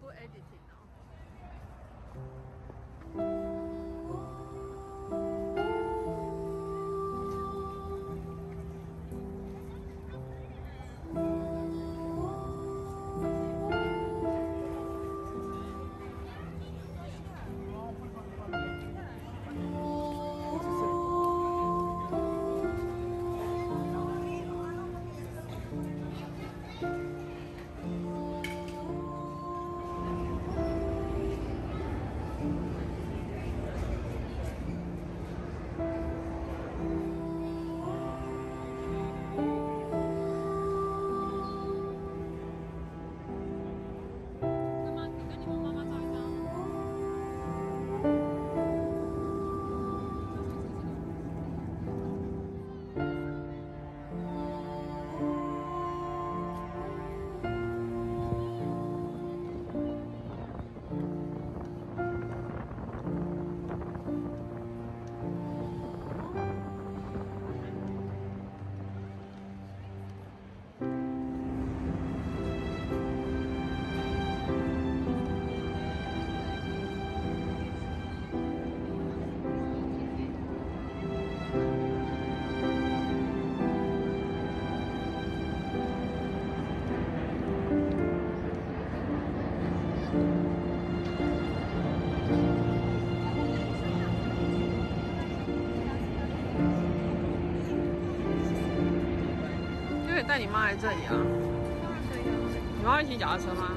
go edit it now. 带你妈来这里啊？你妈会骑脚踏车吗？